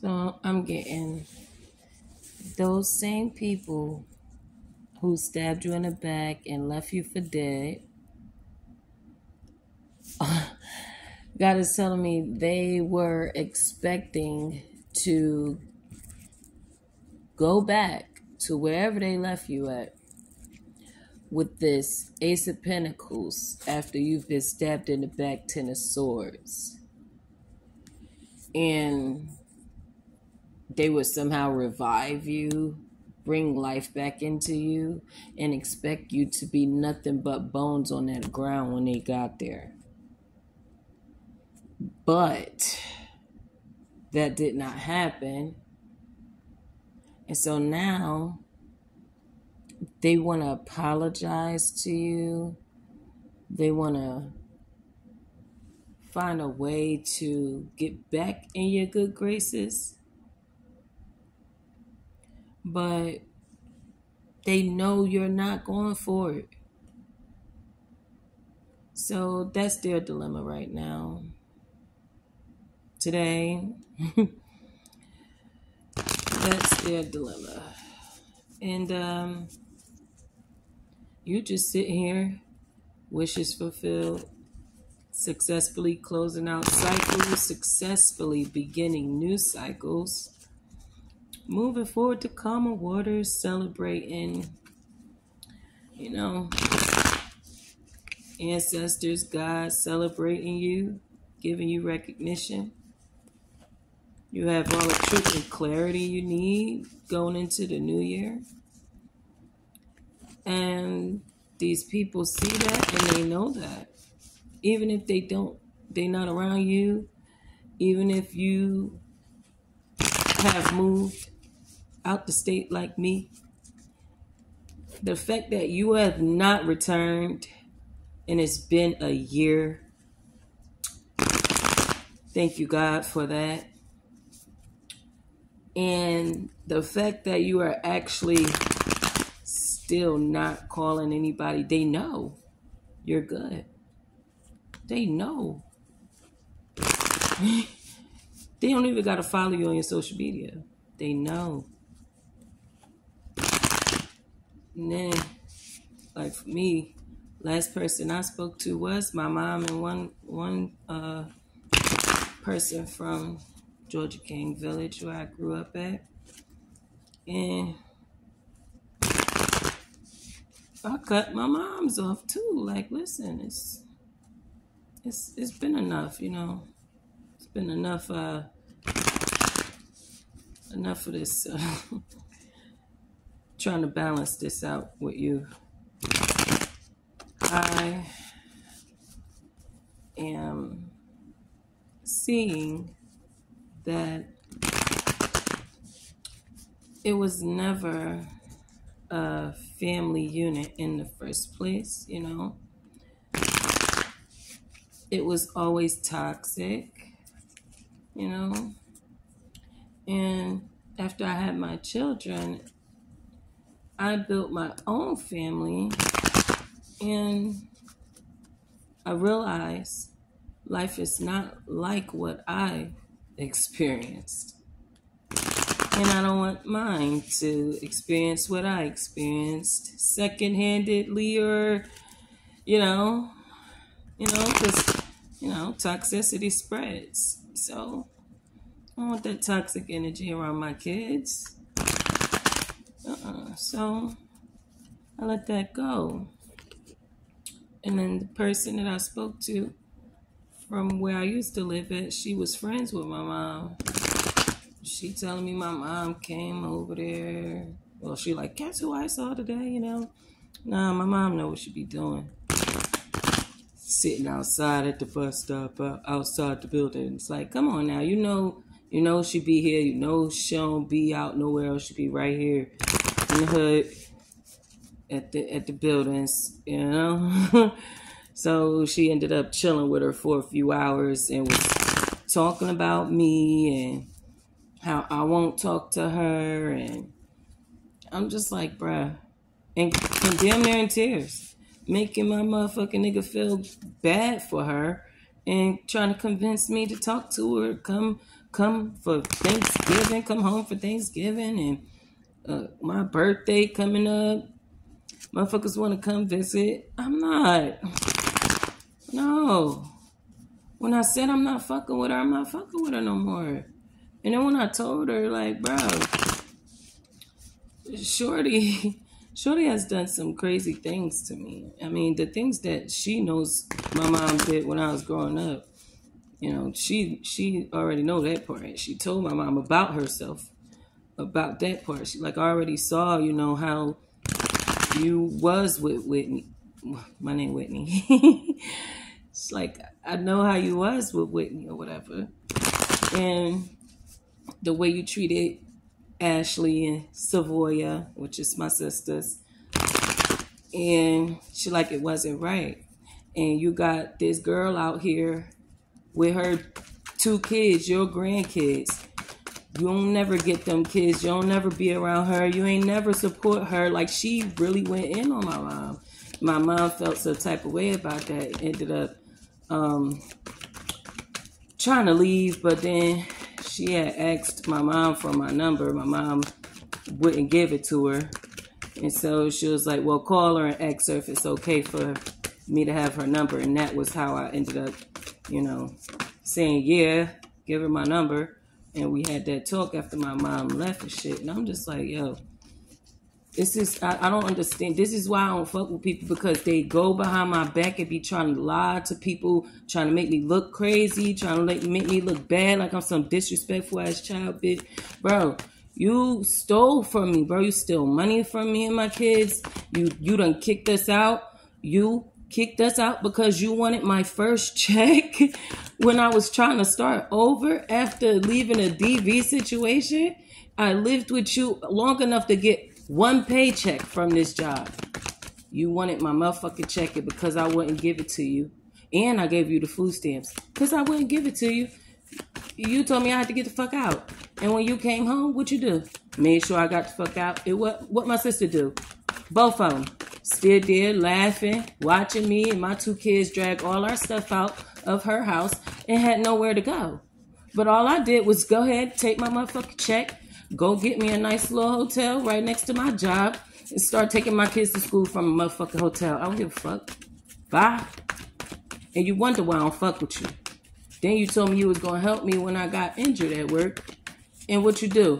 So I'm getting those same people who stabbed you in the back and left you for dead. God is telling me they were expecting to go back to wherever they left you at with this Ace of Pentacles after you've been stabbed in the back, Ten of Swords. And they would somehow revive you, bring life back into you, and expect you to be nothing but bones on that ground when they got there. But that did not happen. And so now they want to apologize to you. They want to find a way to get back in your good graces. But they know you're not going for it. So that's their dilemma right now. Today, that's their dilemma. And um, you just sit here, wishes fulfilled, successfully closing out cycles, successfully beginning new cycles, moving forward to calmer waters, celebrating, you know, ancestors, God celebrating you, giving you recognition. You have all the truth and clarity you need going into the new year. And these people see that and they know that. Even if they don't, they're not around you, even if you have moved out the state like me, the fact that you have not returned and it's been a year, thank you, God, for that and the fact that you are actually still not calling anybody, they know you're good. They know. they don't even got to follow you on your social media. They know. Then, like for me, last person I spoke to was my mom and one one uh, person from Georgia King Village, where I grew up at. And I cut my mom's off too. Like, listen, it's it's it's been enough, you know. It's been enough uh enough of this uh, trying to balance this out with you. I am seeing that it was never a family unit in the first place, you know. It was always toxic, you know. And after I had my children, I built my own family and I realized life is not like what I experienced. And I don't want mine to experience what I experienced second-handedly or, you know, you know, because, you know, toxicity spreads. So I don't want that toxic energy around my kids. So I let that go. And then the person that I spoke to, from where I used to live at, she was friends with my mom. She telling me my mom came over there. Well, she like, guess who I saw today, you know? Nah, my mom know what she be doing. Sitting outside at the bus stop, uh, outside the building. It's like, come on now, you know, you know she be here. You know she don't be out nowhere else. She be right here in the hood at the at the buildings, you know. So she ended up chilling with her for a few hours and was talking about me and how I won't talk to her. And I'm just like, bruh. And, and damn near in tears. Making my motherfucking nigga feel bad for her and trying to convince me to talk to her, come come for Thanksgiving, come home for Thanksgiving, and uh, my birthday coming up. Motherfuckers want to come visit. I'm not. No. When I said I'm not fucking with her, I'm not fucking with her no more. And then when I told her, like, bro, Shorty, Shorty has done some crazy things to me. I mean, the things that she knows my mom did when I was growing up. You know, she she already know that part. She told my mom about herself, about that part. She like I already saw, you know, how you was with Whitney. My name Whitney. it's like I know how you was with Whitney or whatever, and the way you treated Ashley and Savoya, which is my sisters, and she like it wasn't right. And you got this girl out here with her two kids, your grandkids. You don't never get them kids. You don't never be around her. You ain't never support her. Like she really went in on my mom. My mom felt some type of way about that. Ended up um, trying to leave, but then she had asked my mom for my number. My mom wouldn't give it to her. And so she was like, well, call her and ask her if it's okay for me to have her number. And that was how I ended up, you know, saying, yeah, give her my number. And we had that talk after my mom left and shit. And I'm just like, yo, this is I, I, don't understand. This is why I don't fuck with people because they go behind my back and be trying to lie to people, trying to make me look crazy, trying to make, make me look bad, like I'm some disrespectful ass child, bitch. Bro, you stole from me, bro. You steal money from me and my kids. You you done kicked us out. You kicked us out because you wanted my first check when I was trying to start over after leaving a DV situation. I lived with you long enough to get one paycheck from this job. You wanted my motherfucking check it because I wouldn't give it to you. And I gave you the food stamps because I wouldn't give it to you. You told me I had to get the fuck out. And when you came home, what you do? Made sure I got the fuck out. It what what my sister do? Both of them. Still there laughing, watching me and my two kids drag all our stuff out of her house and had nowhere to go. But all I did was go ahead, take my motherfucking check, go get me a nice little hotel right next to my job and start taking my kids to school from a motherfucking hotel. I don't give a fuck. Bye. And you wonder why I don't fuck with you. Then you told me you was gonna help me when I got injured at work. And what you do?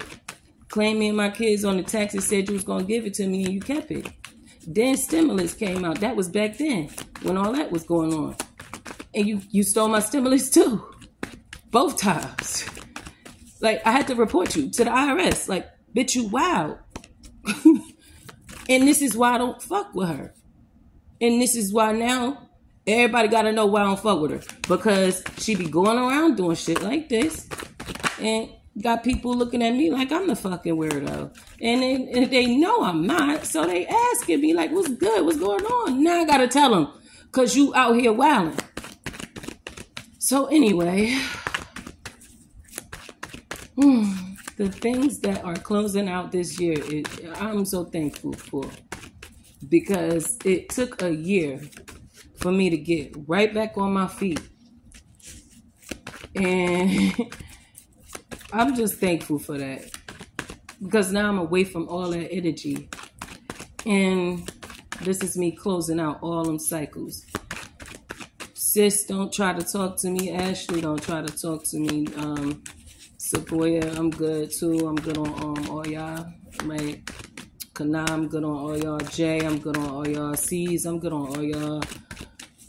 Claim me and my kids on the tax and said you was gonna give it to me and you kept it. Then stimulus came out. That was back then when all that was going on. And you you stole my stimulus too. Both times. Like I had to report you to the IRS. Like, bitch, you wild. and this is why I don't fuck with her. And this is why now everybody gotta know why I don't fuck with her. Because she be going around doing shit like this. And got people looking at me like I'm the fucking weirdo. And, they, they know I'm not. So they asking me like, what's good? What's going on? Now I gotta tell them. Cause you out here wilding. So anyway, hmm, the things that are closing out this year, it, I'm so thankful for because it took a year for me to get right back on my feet. And I'm just thankful for that because now I'm away from all that energy. And this is me closing out all them cycles. Sis, don't try to talk to me. Ashley, don't try to talk to me. Um, Sequoia, I'm good too. I'm good on um, all y'all. Like, Kana, I'm good on all y'all. Jay, I'm good on all y'all. C's, I'm good on all y'all.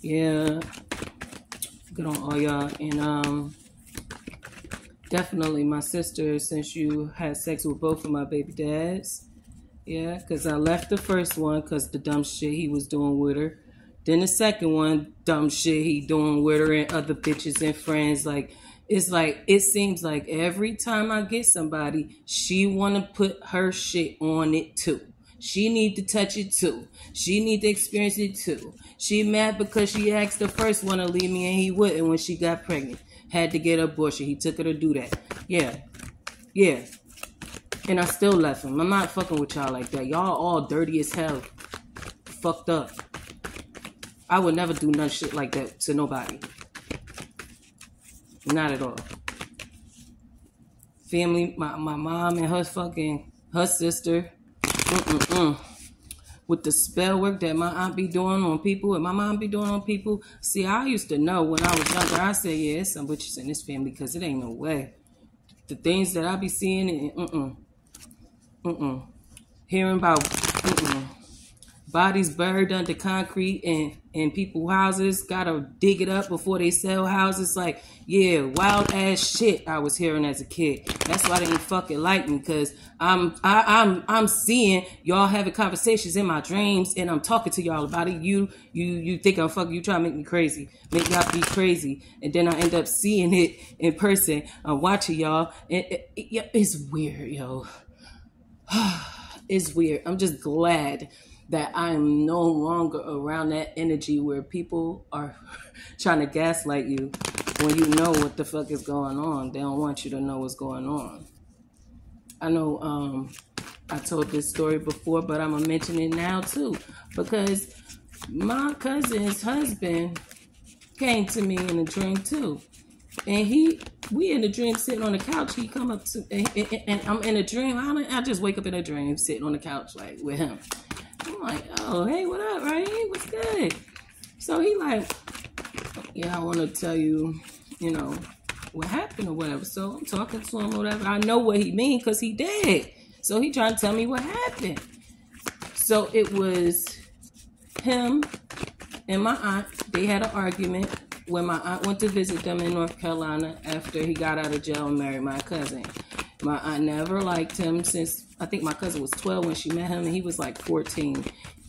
Yeah, good on all y'all. And um, definitely my sister, since you had sex with both of my baby dads. Yeah, because I left the first one because the dumb shit he was doing with her. Then the second one, dumb shit he doing with her and other bitches and friends. Like, it's like it seems like every time I get somebody, she want to put her shit on it too. She need to touch it too. She need to experience it too. She mad because she asked the first one to leave me and he wouldn't when she got pregnant. Had to get abortion. He took her to do that. Yeah. Yeah. And I still left him. I'm not fucking with y'all like that. Y'all all dirty as hell. Fucked up. I would never do none shit like that to nobody. Not at all. family, my, my mom and her fucking her sister. Mm-mm-mm. With the spell work that my aunt be doing on people and my mom be doing on people. See, I used to know when I was younger. I said, yeah, it's some witches in this family because it ain't no way. The things that I be seeing, and mm-mm, mm-mm, hearing about, mm-mm bodies buried under concrete and in people houses gotta dig it up before they sell houses. Like yeah wild ass shit i was hearing as a kid. That's why they didn't fucking like me because i'm I, i'm i'm seeing y'all having conversations in my dreams and i'm talking to y'all about it. You you you think i'm fucking you trying to make me crazy make y'all be crazy. And then i end up seeing it in person. I'm watching y'all and it, it, it's weird yo. It's weird. I'm just glad that I am no longer around that energy where people are trying to gaslight you when you know what the fuck is going on. They don't want you to know what's going on. I know um, I told this story before, but I'm gonna mention it now too because my cousin's husband came to me in a dream too, and he we in a dream sitting on the couch. He come up to and, and, and I'm in a dream. I, I just wake up in a dream sitting on the couch like with him, I'm like, oh, hey, what up, right? What's good? So he like, yeah, I want to tell you, you know, what happened or whatever. So I'm talking to him or whatever. I know what he mean because he did. So he trying to tell me what happened. So it was him and my aunt. They had an argument when my aunt went to visit them in North Carolina after he got out of jail and married my cousin. My aunt never liked him since I think my cousin was 12 when she met him, and he was like 14.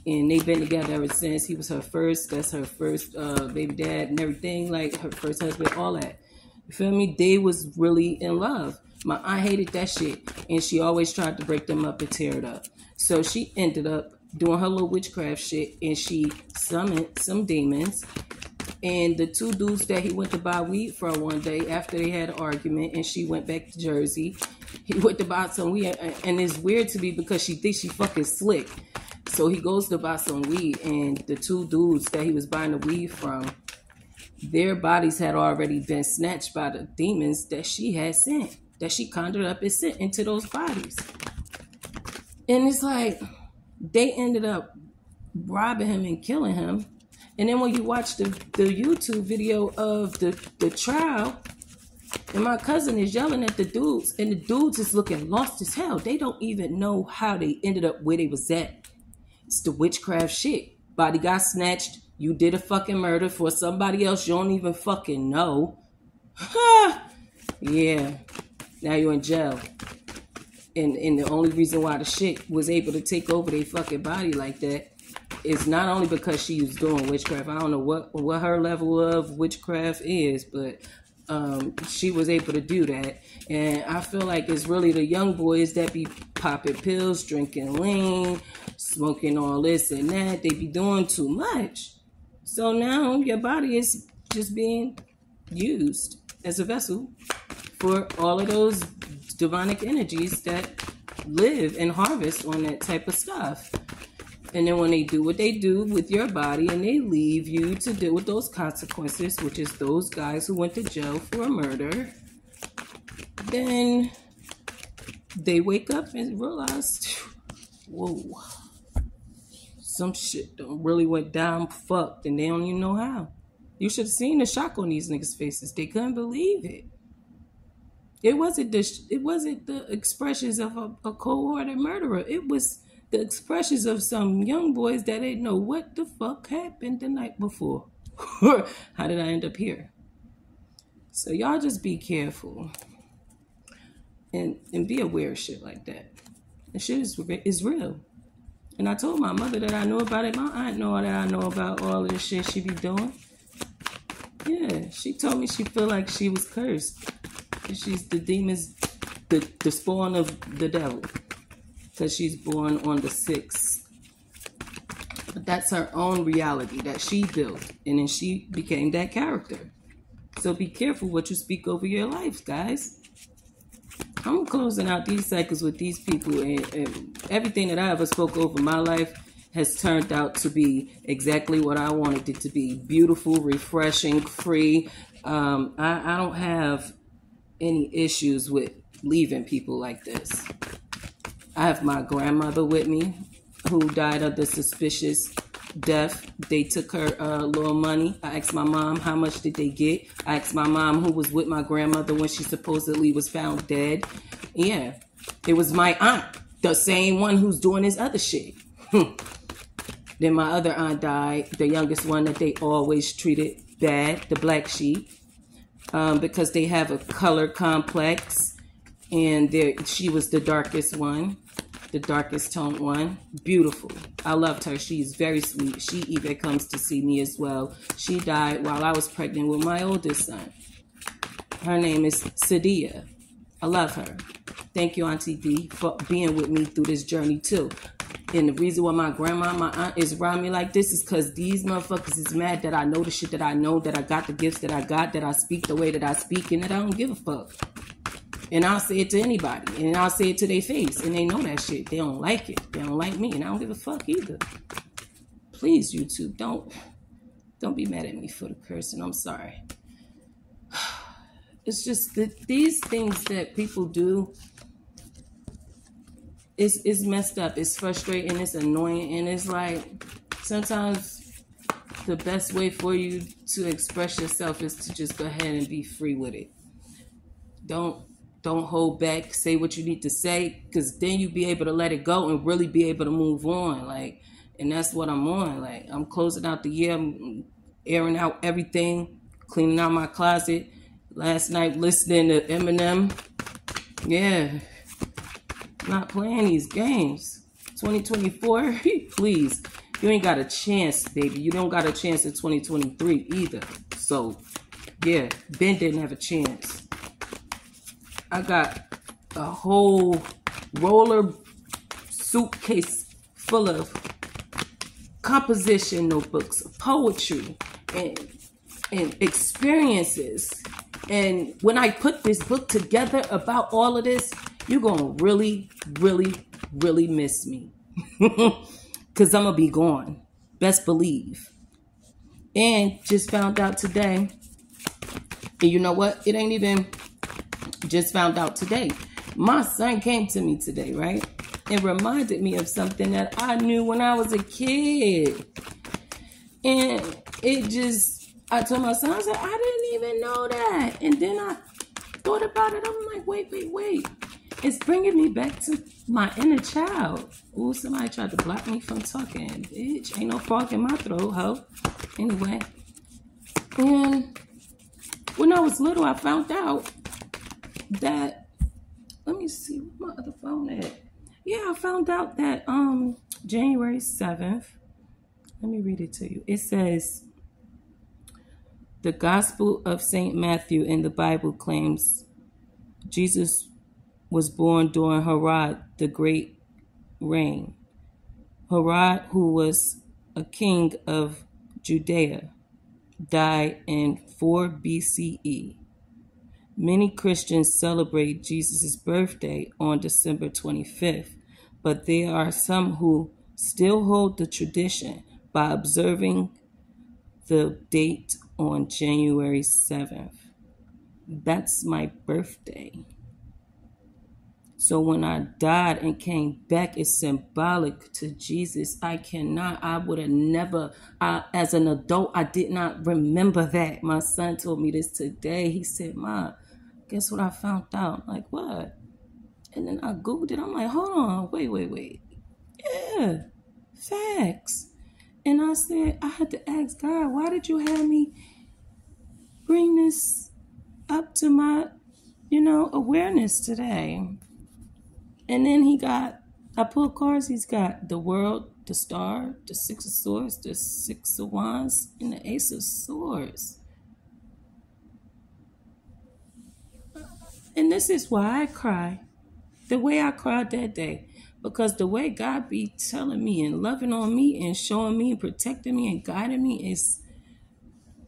And they've been together ever since. He was her first, that's her first uh, baby dad and everything, like her first husband, all that. You feel me? They was really in love. My aunt hated that shit, and she always tried to break them up and tear it up. So she ended up doing her little witchcraft shit, and she summoned some demons. And the two dudes that he went to buy weed from one day after they had an argument, and she went back to Jersey, he went to buy some weed, and it's weird to me because she thinks she fucking slick. So he goes to buy some weed, and the two dudes that he was buying the weed from, their bodies had already been snatched by the demons that she had sent, that she conjured up and sent into those bodies. And it's like they ended up robbing him and killing him. And then when you watch the, the YouTube video of the, the trial, and my cousin is yelling at the dudes, and the dudes is looking lost as hell. They don't even know how they ended up where they was at. It's the witchcraft shit. Body got snatched. You did a fucking murder for somebody else you don't even fucking know. yeah. Now you're in jail. And and the only reason why the shit was able to take over their fucking body like that is not only because she was doing witchcraft. I don't know what what her level of witchcraft is, but um, she was able to do that. And I feel like it's really the young boys that be popping pills, drinking lean, smoking all this and that. They be doing too much. So now your body is just being used as a vessel for all of those demonic energies that live and harvest on that type of stuff. And then when they do what they do with your body and they leave you to deal with those consequences, which is those guys who went to jail for a murder, then they wake up and realize, whoa, some shit really went down fucked and they don't even know how. You should have seen the shock on these niggas' faces. They couldn't believe it. It wasn't the it wasn't the expressions of a, a cold-hearted murderer. It was the expressions of some young boys that didn't know what the fuck happened the night before. How did I end up here? So y'all just be careful and and be aware of shit like that. And shit is, is real. And I told my mother that I knew about it. My aunt know that I know about all of the shit she be doing. Yeah, she told me she feel like she was cursed. She's the demons, the, the spawn of the devil because she's born on the 6th. But that's her own reality that she built. And then she became that character. So be careful what you speak over your life, guys. I'm closing out these cycles with these people, and, and everything that I ever spoke over my life has turned out to be exactly what I wanted it to be beautiful, refreshing, free. Um, I, I don't have any issues with leaving people like this. I have my grandmother with me who died of the suspicious death. They took her uh, little money. I asked my mom how much did they get. I asked my mom who was with my grandmother when she supposedly was found dead. Yeah, it was my aunt, the same one who's doing this other shit. then my other aunt died, the youngest one that they always treated bad, the black sheep, um, because they have a color complex, and she was the darkest one the darkest toned one. Beautiful. I loved her. She's very sweet. She even comes to see me as well. She died while I was pregnant with my oldest son. Her name is Sadia. I love her. Thank you, Auntie D, for being with me through this journey too. And the reason why my grandma, my aunt is around me like this is because these motherfuckers is mad that I know the shit that I know, that I got the gifts that I got, that I speak the way that I speak, and that I don't give a fuck. And I'll say it to anybody. And I'll say it to their face. And they know that shit. They don't like it. They don't like me. And I don't give a fuck either. Please, YouTube, don't don't be mad at me for the cursing. I'm sorry. It's just that these things that people do it's it's messed up. It's frustrating, it's annoying, and it's like sometimes the best way for you to express yourself is to just go ahead and be free with it. Don't don't hold back. Say what you need to say because then you be able to let it go and really be able to move on like and that's what i'm on like i'm closing out the year i'm airing out everything cleaning out my closet. Last night listening to eminem. Yeah. Not playing these games. 2024 please. You ain't got a chance baby. You don't got a chance in 2023 either. So yeah ben didn't have a chance I got a whole roller suitcase full of composition notebooks, poetry, and and experiences. And when I put this book together about all of this, you're gonna really, really, really miss me. Cause I'm gonna be gone. Best believe. And just found out today. And you know what? It ain't even just found out today. My son came to me today, right? And reminded me of something that I knew when I was a kid. And it just, I told my son, I said, I didn't even know that. And then I thought about it. I'm like, wait, wait, wait. It's bringing me back to my inner child. Oh, somebody tried to block me from talking. Bitch, ain't no frog in my throat, ho. Anyway. And when I was little, I found out that let me see where my other phone at. Yeah, I found out that um January 7th. Let me read it to you. It says the Gospel of St. Matthew in the Bible claims Jesus was born during Herod the Great reign. Herod, who was a king of Judea, died in 4 BCE. Many Christians celebrate Jesus' birthday on December 25th, but there are some who still hold the tradition by observing the date on January 7th. That's my birthday. So when I died and came back, it's symbolic to Jesus. I cannot, I would have never, I, as an adult, I did not remember that. My son told me this today. He said, Ma, guess what I found out? Like, what? And then I Googled it. I'm like, hold on, wait, wait, wait. Yeah, facts. And I said, I had to ask God, why did you have me bring this up to my, you know, awareness today? And then he got, I pulled cards. He's got the world, the star, the six of swords, the six of wands, and the ace of swords. And this is why I cry the way I cried that day. Because the way God be telling me and loving on me and showing me and protecting me and guiding me is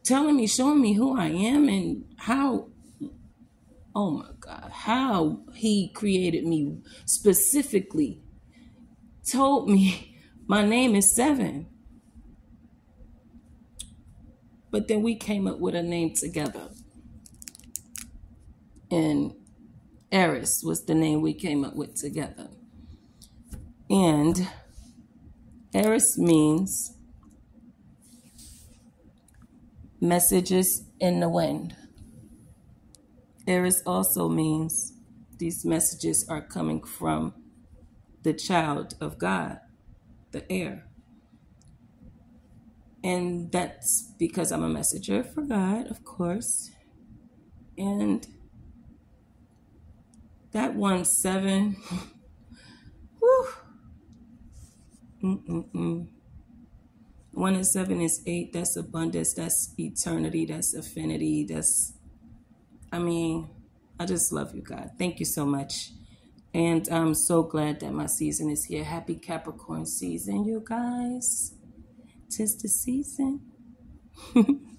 telling me, showing me who I am and how, oh my God, how He created me specifically. Told me my name is Seven. But then we came up with a name together. And Airryss was the name we came up with together. And Airryss means messages in the wind. Airryss also means these messages are coming from the child of God, the heir. And that's because I'm a messenger for God, of course. And that one seven, whew. Mm-mm-mm. One and seven is eight. That's abundance. That's eternity. That's affinity. That's, I mean, I just love you, God. Thank you so much. And I'm so glad that my season is here. Happy Capricorn season, you guys. Tis the season.